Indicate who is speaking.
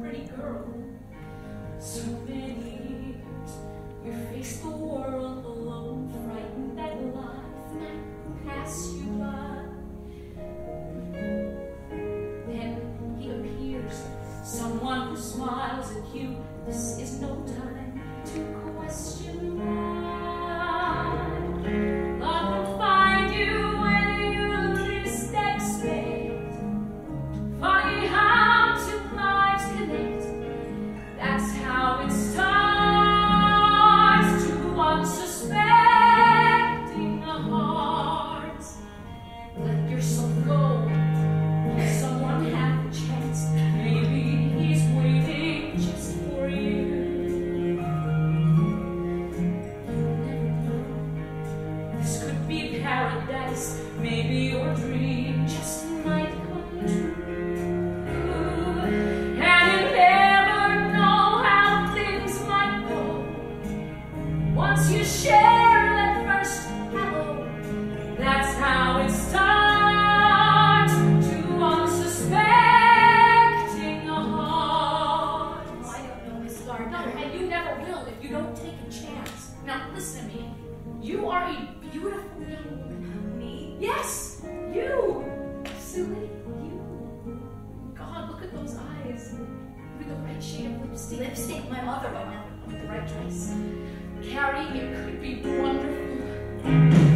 Speaker 1: pretty girl. So many years, you face the world alone, frightened that life might pass you by. Then he appears, someone who smiles at you. This is no time to question. Maybe your dream just might come true. And you never know how things might go. Once you share that first hello, that's how it starts to unsuspecting a. Oh,
Speaker 2: I don't know, Miss Gardner, and you never will if you don't take a chance. Now listen to me. You are a beautiful young woman. Yes, you. Silly, you. God, look at those eyes. With the right shade of lipstick. Lipstick, my mother would never put the right dress. Carrie, it could be wonderful.